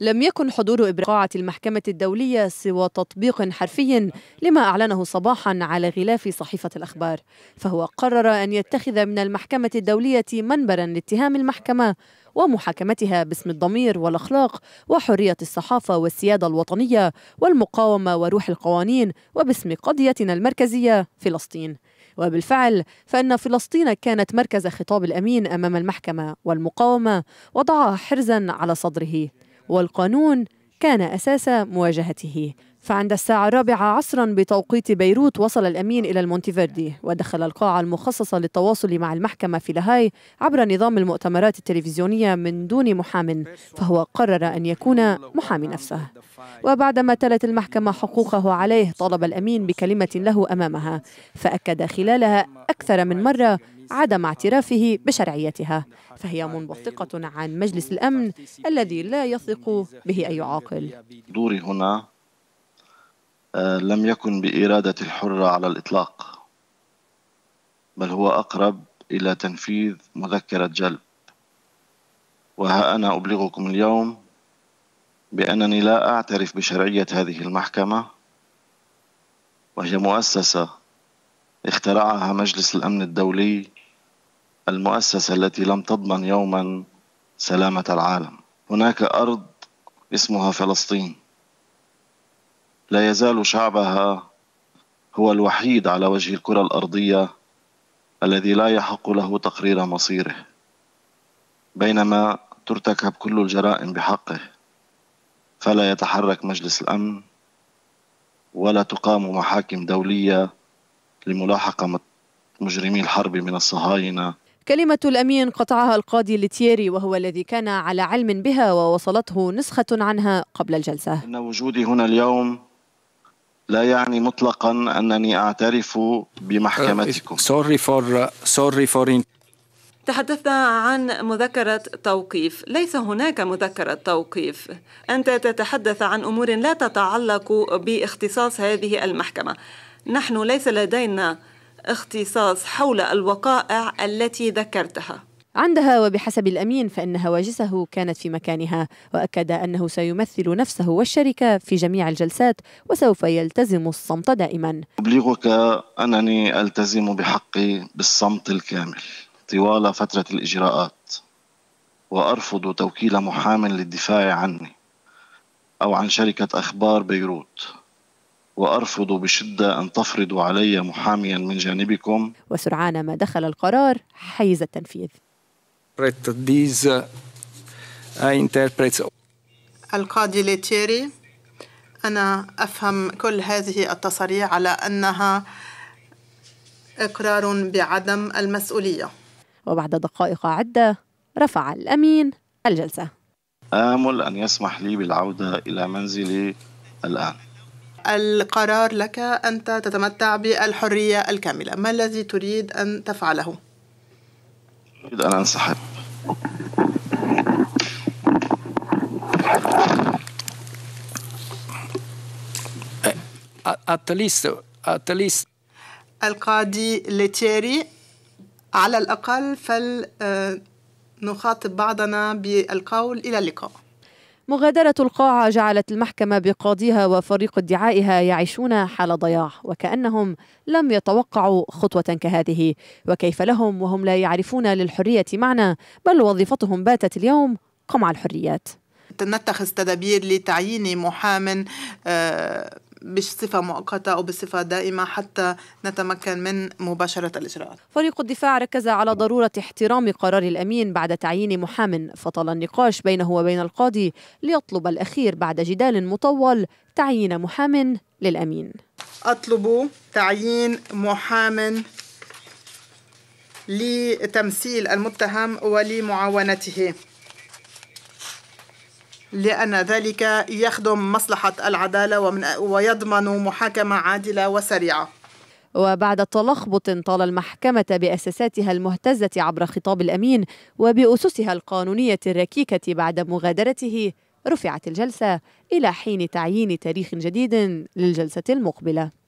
لم يكن حضور إبراقاعة المحكمة الدولية سوى تطبيق حرفي لما أعلنه صباحا على غلاف صحيفة الأخبار فهو قرر أن يتخذ من المحكمة الدولية منبرا لاتهام المحكمة ومحاكمتها باسم الضمير والأخلاق وحرية الصحافة والسيادة الوطنية والمقاومة وروح القوانين وباسم قضيتنا المركزية فلسطين. وبالفعل فإن فلسطين كانت مركز خطاب الأمين أمام المحكمة والمقاومة وضعها حرزا على صدره. والقانون كان أساس مواجهته. فعند الساعة الرابعة عصرا بتوقيت بيروت وصل الأمين إلى المونتيفيردي ودخل القاعة المخصصة للتواصل مع المحكمة في لاهاي عبر نظام المؤتمرات التلفزيونية من دون محام فهو قرر أن يكون محامي نفسه. وبعدما تلت المحكمة حقوقه عليه طلب الأمين بكلمة له أمامها فأكد خلالها أكثر من مرة عدم اعترافه بشرعيتها. فهي منبثقة عن مجلس الأمن الذي لا يثق به أي عاقل. دوري هنا آه، لم يكن بإرادة الحرة على الإطلاق بل هو أقرب إلى تنفيذ مذكرة جلب. وها أنا أبلغكم اليوم بأنني لا أعترف بشرعية هذه المحكمة وهي مؤسسة اخترعها مجلس الأمن الدولي المؤسسة التي لم تضمن يوما سلامة العالم. هناك أرض اسمها فلسطين. لا يزال شعبها هو الوحيد على وجه الكرة الأرضية الذي لا يحق له تقرير مصيره بينما ترتكب كل الجرائم بحقه. فلا يتحرك مجلس الأمن ولا تقام محاكم دولية لملاحقة مجرمي الحرب من الصهاينة. كلمة الأمين قطعها القاضي لتييري وهو الذي كان على علم بها ووصلته نسخة عنها قبل الجلسة. إن وجودي هنا اليوم لا يعني مطلقا أنني أعترف بمحكمتكم. Sorry for, sorry for تحدثنا عن مذكرة توقيف. ليس هناك مذكرة توقيف. أنت تتحدث عن أمور لا تتعلق باختصاص هذه المحكمة. نحن ليس لدينا اختصاص حول الوقائع التي ذكرتها. عندها وبحسب الأمين فإن هواجسه كانت في مكانها وأكد أنه سيمثل نفسه والشركة في جميع الجلسات وسوف يلتزم الصمت دائما. أبلغك أنني ألتزم بحقي بالصمت الكامل. طوال فترة الإجراءات وأرفض توكيل محام للدفاع عني أو عن شركة أخبار بيروت وأرفض بشدة أن تفرضوا علي محاميا من جانبكم. وسرعان ما دخل القرار حيز التنفيذ. القاضي ليتيري أنا أفهم كل هذه التصاريح على أنها إقرار بعدم المسؤولية. وبعد دقائق عدة رفع الأمين الجلسة. آمل أن يسمح لي بالعودة إلى منزلي الآن. القرار لك أنت تتمتع بالحرية الكاملة. ما الذي تريد أن تفعله؟ أريد أن أنسحب. at least at least القاضي ليتيري على الأقل فلنخاطب بعضنا بالقول إلى اللقاء. مغادرة القاعة جعلت المحكمة بقاضيها وفريق ادعائها يعيشون حال ضياع وكأنهم لم يتوقعوا خطوة كهذه. وكيف لهم وهم لا يعرفون للحرية معنى بل وظيفتهم باتت اليوم قمع الحريات. نتخذ تدابير لتعيين محام آه، بصفة مؤقتة أو بصفة دائمة حتى نتمكن من مباشرة الإجراءات. فريق الدفاع ركز على ضرورة احترام قرار الأمين بعد تعيين محام فطال النقاش بينه وبين القاضي ليطلب الأخير بعد جدال مطول تعيين محام للأمين. أطلب تعيين محام لتمثيل المتهم ولمعاونته. لأن ذلك يخدم مصلحة العدالة ويضمن محاكمة عادلة وسريعة. وبعد تلخبط طال المحكمة بأساساتها المهتزة عبر خطاب الأمين وبأسسها القانونية الركيكة بعد مغادرته رفعت الجلسة إلى حين تعيين تاريخ جديد للجلسة المقبلة.